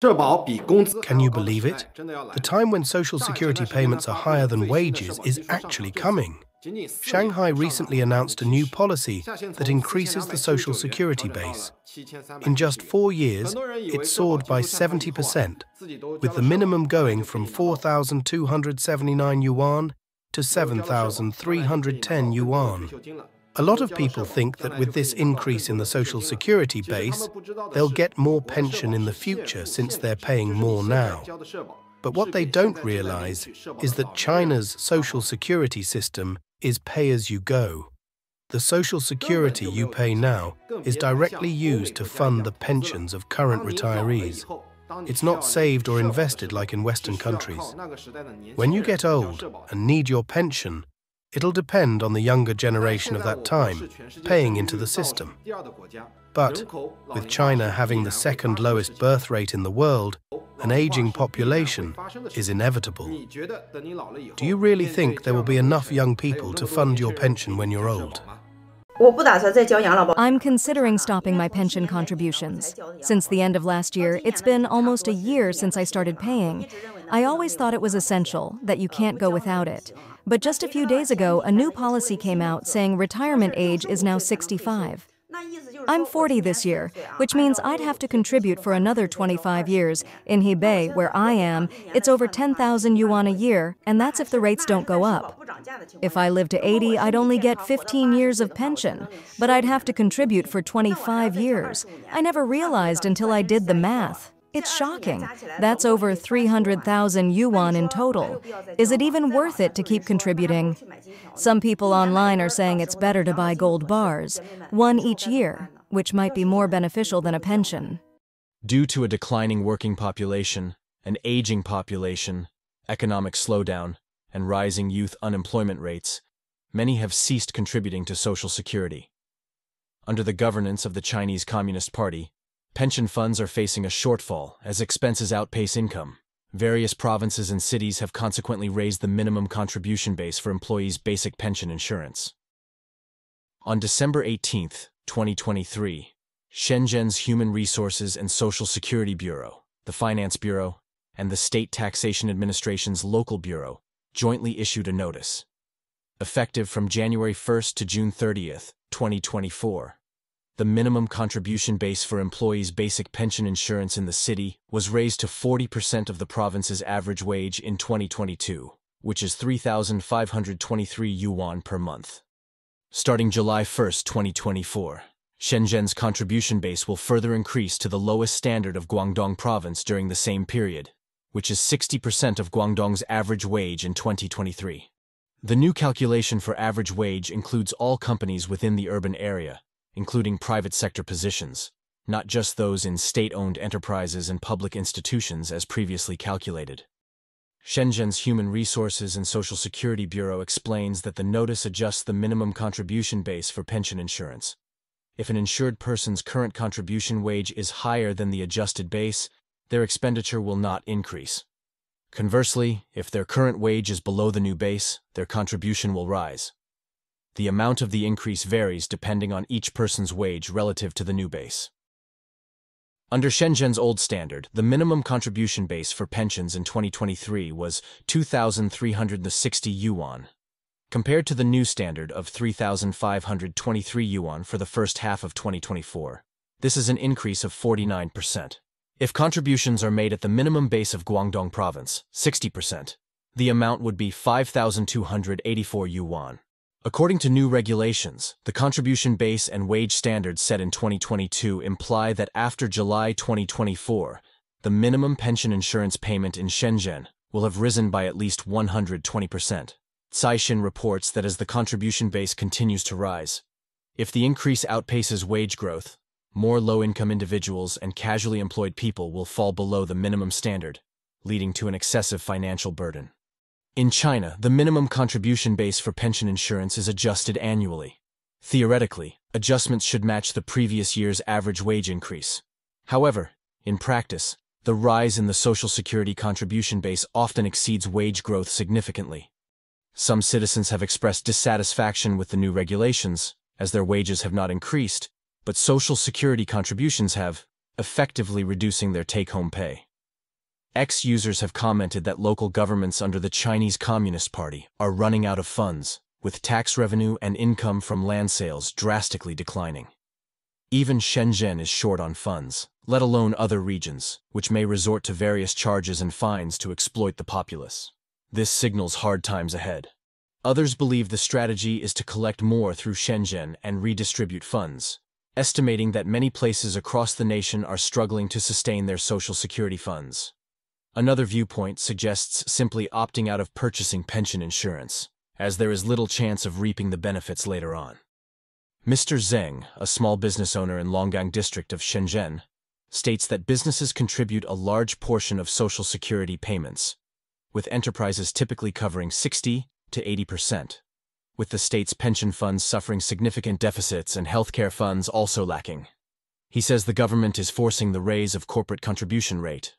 Can you believe it? The time when social security payments are higher than wages is actually coming. Shanghai recently announced a new policy that increases the social security base. In just four years, it soared by 70%, with the minimum going from 4,279 yuan to 7,310 yuan. A lot of people think that with this increase in the social security base, they'll get more pension in the future since they're paying more now. But what they don't realize is that China's social security system is pay as you go. The social security you pay now is directly used to fund the pensions of current retirees. It's not saved or invested like in Western countries. When you get old and need your pension, it'll depend on the younger generation of that time paying into the system. But with China having the second lowest birth rate in the world, an aging population is inevitable. Do you really think there will be enough young people to fund your pension when you're old? I'm considering stopping my pension contributions. Since the end of last year, it's been almost a year since I started paying. I always thought it was essential, that you can't go without it. But just a few days ago, a new policy came out saying retirement age is now 65. I'm 40 this year, which means I'd have to contribute for another 25 years. In Hebei, where I am, it's over 10,000 yuan a year, and that's if the rates don't go up. If I live to 80, I'd only get 15 years of pension, but I'd have to contribute for 25 years. I never realized until I did the math. It's shocking. That's over 300,000 yuan in total. Is it even worth it to keep contributing? Some people online are saying it's better to buy gold bars, one each year, which might be more beneficial than a pension. Due to a declining working population, an aging population, economic slowdown, and rising youth unemployment rates, many have ceased contributing to Social Security. Under the governance of the Chinese Communist Party, Pension funds are facing a shortfall as expenses outpace income. Various provinces and cities have consequently raised the minimum contribution base for employees' basic pension insurance. On December 18, 2023, Shenzhen's Human Resources and Social Security Bureau, the Finance Bureau, and the State Taxation Administration's Local Bureau jointly issued a notice. Effective from January 1 to June 30, 2024, the minimum contribution base for employees' basic pension insurance in the city was raised to 40% of the province's average wage in 2022, which is 3,523 yuan per month. Starting July 1, 2024, Shenzhen's contribution base will further increase to the lowest standard of Guangdong province during the same period, which is 60% of Guangdong's average wage in 2023. The new calculation for average wage includes all companies within the urban area, including private sector positions, not just those in state-owned enterprises and public institutions as previously calculated. Shenzhen's Human Resources and Social Security Bureau explains that the notice adjusts the minimum contribution base for pension insurance. If an insured person's current contribution wage is higher than the adjusted base, their expenditure will not increase. Conversely, if their current wage is below the new base, their contribution will rise. The amount of the increase varies depending on each person's wage relative to the new base. Under Shenzhen's old standard, the minimum contribution base for pensions in 2023 was 2,360 yuan, compared to the new standard of 3,523 yuan for the first half of 2024. This is an increase of 49%. If contributions are made at the minimum base of Guangdong province, 60%, the amount would be 5,284 yuan. According to new regulations, the contribution base and wage standards set in 2022 imply that after July 2024, the minimum pension insurance payment in Shenzhen will have risen by at least 120%. Caixin reports that as the contribution base continues to rise, if the increase outpaces wage growth, more low-income individuals and casually employed people will fall below the minimum standard, leading to an excessive financial burden. In China, the minimum contribution base for pension insurance is adjusted annually. Theoretically, adjustments should match the previous year's average wage increase. However, in practice, the rise in the Social Security contribution base often exceeds wage growth significantly. Some citizens have expressed dissatisfaction with the new regulations, as their wages have not increased, but Social Security contributions have, effectively reducing their take-home pay. X users have commented that local governments under the Chinese Communist Party are running out of funds, with tax revenue and income from land sales drastically declining. Even Shenzhen is short on funds, let alone other regions, which may resort to various charges and fines to exploit the populace. This signals hard times ahead. Others believe the strategy is to collect more through Shenzhen and redistribute funds, estimating that many places across the nation are struggling to sustain their social security funds. Another viewpoint suggests simply opting out of purchasing pension insurance, as there is little chance of reaping the benefits later on. Mr. Zheng, a small business owner in Longgang district of Shenzhen, states that businesses contribute a large portion of social security payments, with enterprises typically covering 60 to 80 percent, with the state's pension funds suffering significant deficits and healthcare funds also lacking. He says the government is forcing the raise of corporate contribution rate,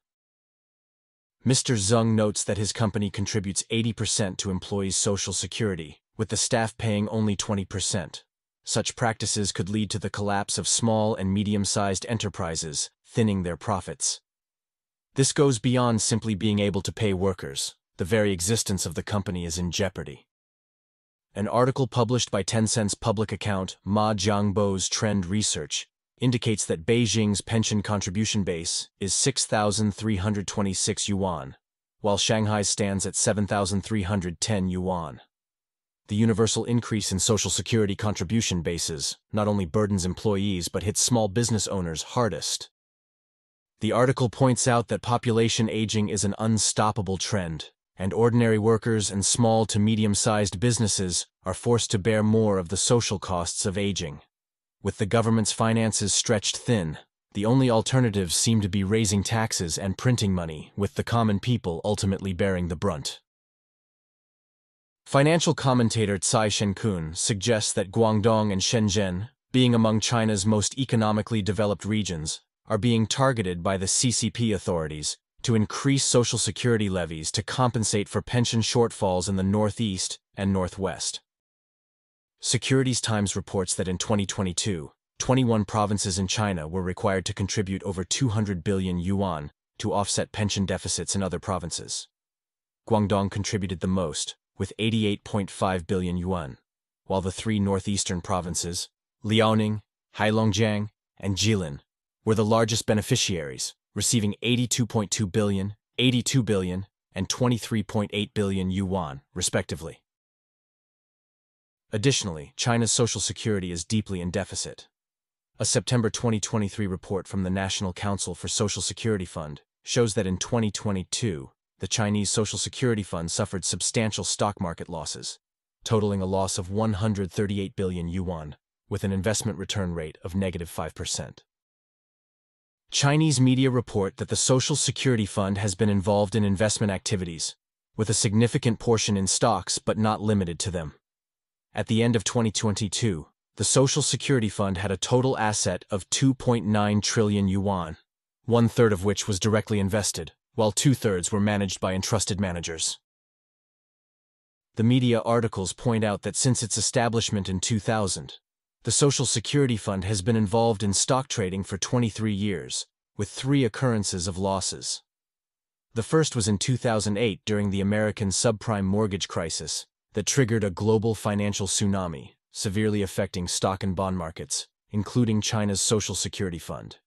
Mr. Zheng notes that his company contributes 80% to employees' social security, with the staff paying only 20%. Such practices could lead to the collapse of small and medium-sized enterprises, thinning their profits. This goes beyond simply being able to pay workers. The very existence of the company is in jeopardy. An article published by Tencent's public account Ma Jiangbo's Trend Research indicates that Beijing's pension contribution base is 6,326 yuan, while Shanghai stands at 7,310 yuan. The universal increase in Social Security contribution bases not only burdens employees but hits small business owners hardest. The article points out that population aging is an unstoppable trend, and ordinary workers and small to medium-sized businesses are forced to bear more of the social costs of aging. With the government's finances stretched thin, the only alternatives seem to be raising taxes and printing money, with the common people ultimately bearing the brunt. Financial commentator Tsai Shen-kun suggests that Guangdong and Shenzhen, being among China's most economically developed regions, are being targeted by the CCP authorities to increase social security levies to compensate for pension shortfalls in the northeast and northwest. Securities Times reports that in 2022, 21 provinces in China were required to contribute over 200 billion yuan to offset pension deficits in other provinces. Guangdong contributed the most, with 88.5 billion yuan, while the three northeastern provinces, Liaoning, Heilongjiang, and Jilin, were the largest beneficiaries, receiving 82.2 billion, 82 billion, and 23.8 billion yuan, respectively. Additionally, China's social security is deeply in deficit. A September 2023 report from the National Council for Social Security Fund shows that in 2022, the Chinese Social Security Fund suffered substantial stock market losses, totaling a loss of 138 billion yuan, with an investment return rate of negative 5%. Chinese media report that the Social Security Fund has been involved in investment activities, with a significant portion in stocks but not limited to them. At the end of 2022, the Social Security Fund had a total asset of 2.9 trillion yuan, one-third of which was directly invested, while two-thirds were managed by entrusted managers. The media articles point out that since its establishment in 2000, the Social Security Fund has been involved in stock trading for 23 years, with three occurrences of losses. The first was in 2008 during the American subprime mortgage crisis, that triggered a global financial tsunami, severely affecting stock and bond markets, including China's Social Security Fund.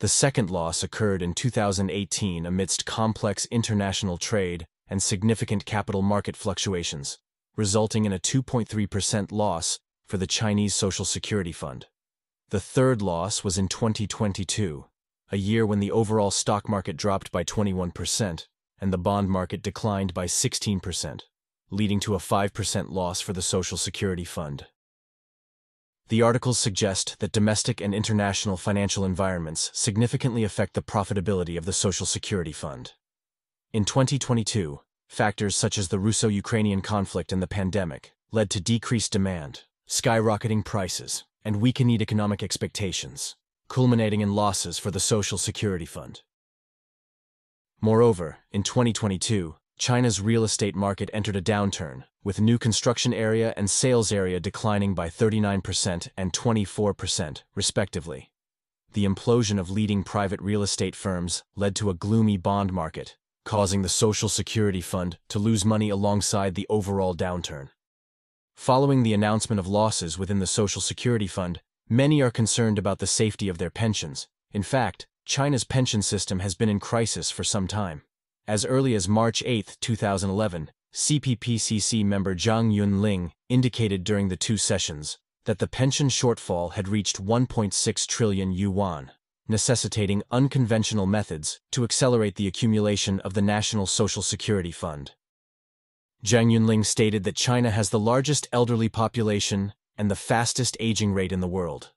The second loss occurred in 2018 amidst complex international trade and significant capital market fluctuations, resulting in a 2.3% loss for the Chinese Social Security Fund. The third loss was in 2022, a year when the overall stock market dropped by 21%, and the bond market declined by 16%, leading to a 5% loss for the Social Security Fund. The articles suggest that domestic and international financial environments significantly affect the profitability of the Social Security Fund. In 2022, factors such as the Russo-Ukrainian conflict and the pandemic led to decreased demand, skyrocketing prices, and weakened economic expectations, culminating in losses for the Social Security Fund. Moreover, in 2022, China's real estate market entered a downturn, with new construction area and sales area declining by 39% and 24%, respectively. the implosion of leading private real estate firms led to a gloomy bond market, causing the Social Security Fund to lose money alongside the overall downturn. Following the announcement of losses within the Social Security Fund, many are concerned about the safety of their pensions. In fact, China's pension system has been in crisis for some time. As early as March 8, 2011, CPPCC member Zhang Yunling indicated during the two sessions that the pension shortfall had reached 1.6 trillion yuan, necessitating unconventional methods to accelerate the accumulation of the National Social Security Fund. Zhang Yunling stated that China has the largest elderly population and the fastest aging rate in the world.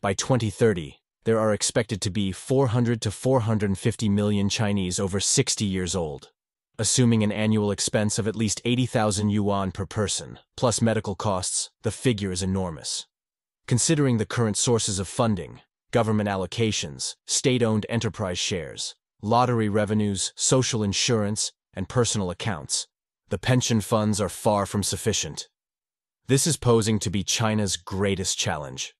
By 2030, there are expected to be 400 to 450 million Chinese over 60 years old assuming an annual expense of at least 80,000 yuan per person, plus medical costs, the figure is enormous. Considering the current sources of funding, government allocations, state-owned enterprise shares, lottery revenues, social insurance, and personal accounts, the pension funds are far from sufficient. This is posing to be China's greatest challenge.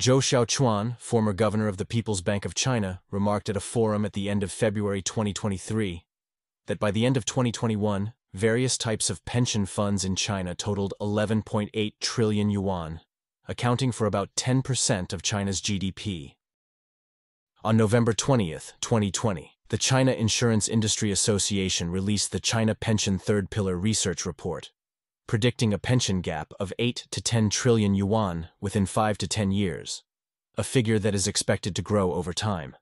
Zhou Xiaochuan, former governor of the People's Bank of China, remarked at a forum at the end of February 2023 that by the end of 2021, various types of pension funds in China totaled 11.8 trillion yuan, accounting for about 10% of China's GDP. On November 20, 2020, the China Insurance Industry Association released the China Pension Third Pillar Research Report, predicting a pension gap of 8 to 10 trillion yuan within 5 to 10 years, a figure that is expected to grow over time.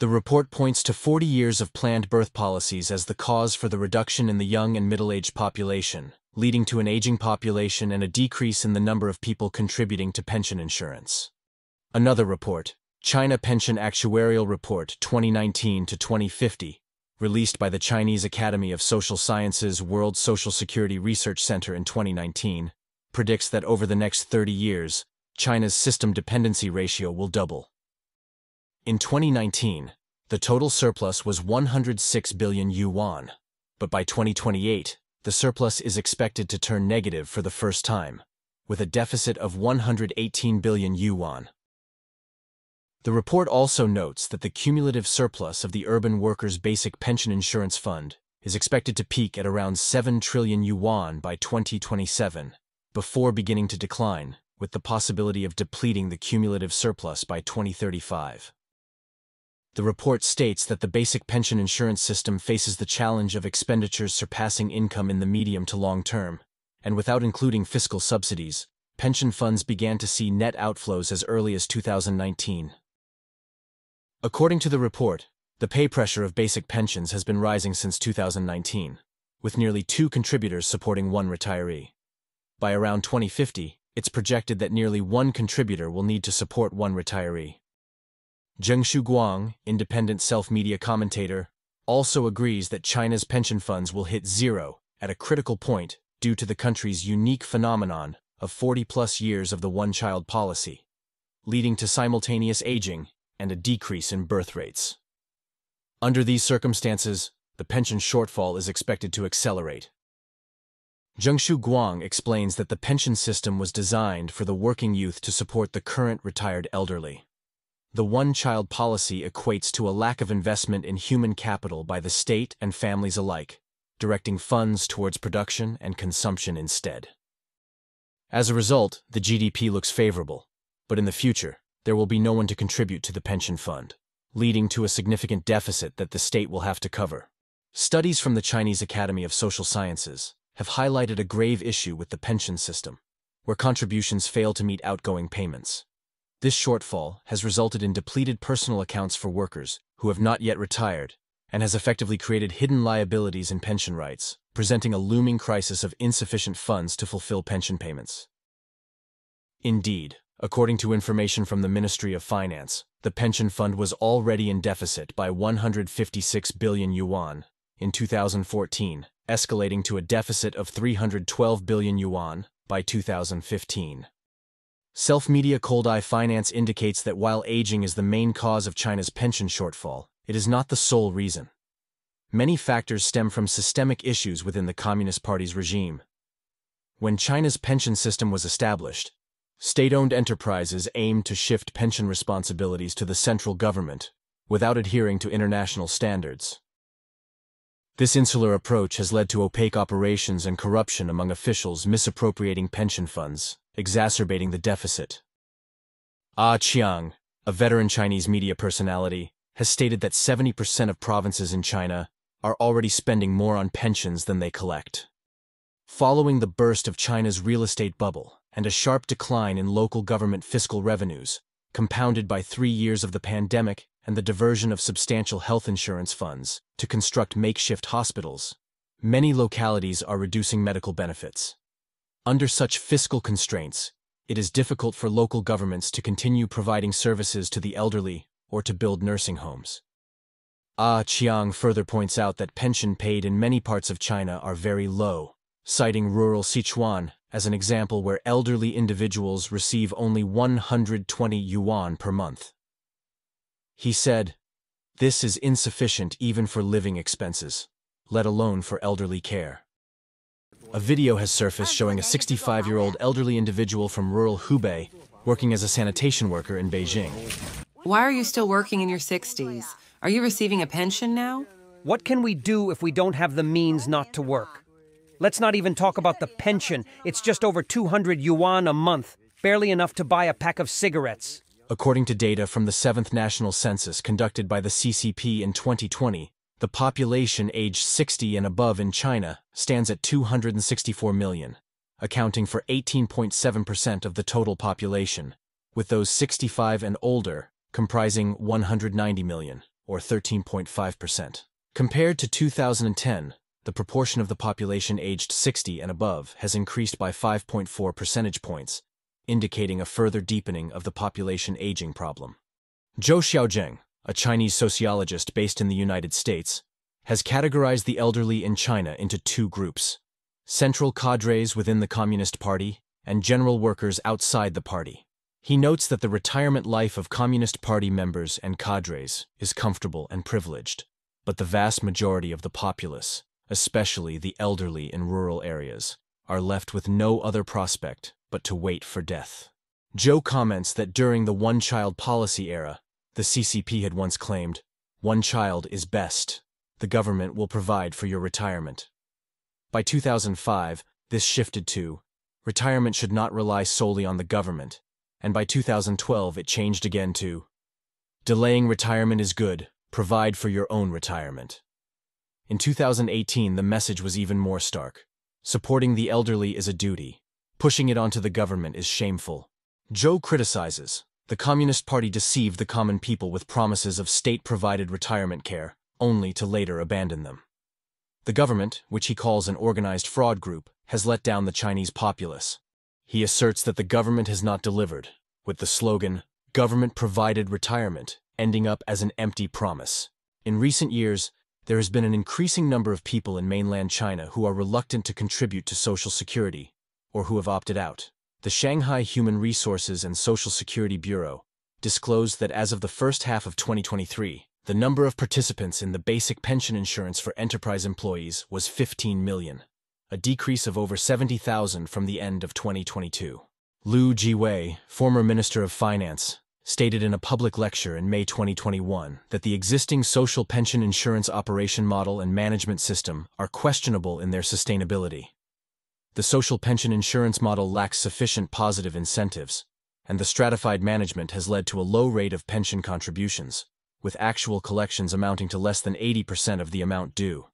The report points to 40 years of planned birth policies as the cause for the reduction in the young and middle-aged population, leading to an aging population and a decrease in the number of people contributing to pension insurance. Another report, China Pension Actuarial Report 2019 to 2050, released by the Chinese Academy of Social Sciences World Social Security Research Center in 2019, predicts that over the next 30 years, China's system dependency ratio will double. In 2019, the total surplus was 106 billion yuan, but by 2028, the surplus is expected to turn negative for the first time, with a deficit of 118 billion yuan. The report also notes that the cumulative surplus of the Urban Workers' Basic Pension Insurance Fund is expected to peak at around 7 trillion yuan by 2027, before beginning to decline, with the possibility of depleting the cumulative surplus by 2035. The report states that the basic pension insurance system faces the challenge of expenditures surpassing income in the medium to long term, and without including fiscal subsidies, pension funds began to see net outflows as early as 2019. According to the report, the pay pressure of basic pensions has been rising since 2019, with nearly two contributors supporting one retiree. By around 2050, it's projected that nearly one contributor will need to support one retiree. Zhengshu Guang, independent self-media commentator, also agrees that China's pension funds will hit zero at a critical point due to the country's unique phenomenon of 40-plus years of the one-child policy, leading to simultaneous aging and a decrease in birth rates. Under these circumstances, the pension shortfall is expected to accelerate. Zhengshu Guang explains that the pension system was designed for the working youth to support the current retired elderly. The one-child policy equates to a lack of investment in human capital by the state and families alike, directing funds towards production and consumption instead. As a result, the GDP looks favorable, but in the future, there will be no one to contribute to the pension fund, leading to a significant deficit that the state will have to cover. Studies from the Chinese Academy of Social Sciences have highlighted a grave issue with the pension system, where contributions fail to meet outgoing payments. This shortfall has resulted in depleted personal accounts for workers who have not yet retired and has effectively created hidden liabilities in pension rights, presenting a looming crisis of insufficient funds to fulfill pension payments. Indeed, according to information from the Ministry of Finance, the pension fund was already in deficit by 156 billion yuan in 2014, escalating to a deficit of 312 billion yuan by 2015. Self-media Cold Eye Finance indicates that while aging is the main cause of China's pension shortfall, it is not the sole reason. Many factors stem from systemic issues within the Communist Party's regime. When China's pension system was established, State-owned enterprises aim to shift pension responsibilities to the central government without adhering to international standards. This insular approach has led to opaque operations and corruption among officials misappropriating pension funds, exacerbating the deficit. Ah Chiang, a veteran Chinese media personality, has stated that 70% of provinces in China are already spending more on pensions than they collect. Following the burst of China's real estate bubble and a sharp decline in local government fiscal revenues, compounded by three years of the pandemic and the diversion of substantial health insurance funds to construct makeshift hospitals, many localities are reducing medical benefits. Under such fiscal constraints, it is difficult for local governments to continue providing services to the elderly or to build nursing homes. Ah Chiang further points out that pension paid in many parts of China are very low, citing rural Sichuan as an example where elderly individuals receive only 120 yuan per month. He said, This is insufficient even for living expenses, let alone for elderly care. A video has surfaced showing a 65-year-old elderly individual from rural Hubei working as a sanitation worker in Beijing. Why are you still working in your 60s? Are you receiving a pension now? What can we do if we don't have the means not to work? Let's not even talk about the pension. It's just over 200 yuan a month, barely enough to buy a pack of cigarettes. According to data from the 7th National Census conducted by the CCP in 2020, the population aged 60 and above in China stands at 264 million, accounting for 18.7% of the total population, with those 65 and older comprising 190 million, or 13.5%. Compared to 2010, the proportion of the population aged 60 and above has increased by 5.4 percentage points, indicating a further deepening of the population aging problem. Zhou Xiaozheng, a Chinese sociologist based in the United States, has categorized the elderly in China into two groups, central cadres within the Communist Party and general workers outside the party. He notes that the retirement life of Communist Party members and cadres is comfortable and privileged, but the vast majority of the populace, especially the elderly in rural areas, are left with no other prospect but to wait for death. Zhou comments that during the one-child policy era, the CCP had once claimed, one child is best. The government will provide for your retirement. By 2005, this shifted to, retirement should not rely solely on the government, and by 2012 it changed again to, delaying retirement is good, provide for your own retirement. In 2018, the message was even more stark. Supporting the elderly is a duty, Pushing it onto the government is shameful. Zhou criticizes, the Communist Party deceived the common people with promises of state-provided retirement care, only to later abandon them. The government, which he calls an organized fraud group, has let down the Chinese populace. He asserts that the government has not delivered, with the slogan, government-provided retirement, ending up as an empty promise. In recent years, there has been an increasing number of people in mainland China who are reluctant to contribute to Social Security, or who have opted out. The Shanghai Human Resources and Social Security Bureau disclosed that as of the first half of 2023, the number of participants in the basic pension insurance for enterprise employees was 15 million, a decrease of over 70,000 from the end of 2022. Lou Jiwei, former Minister of Finance, stated in a public lecture in May 2021 that the existing social pension insurance operation model and management system are questionable in their sustainability. The social pension insurance model lacks sufficient positive incentives, and the stratified management has led to a low rate of pension contributions, with actual collections amounting to less than 80% of the amount due.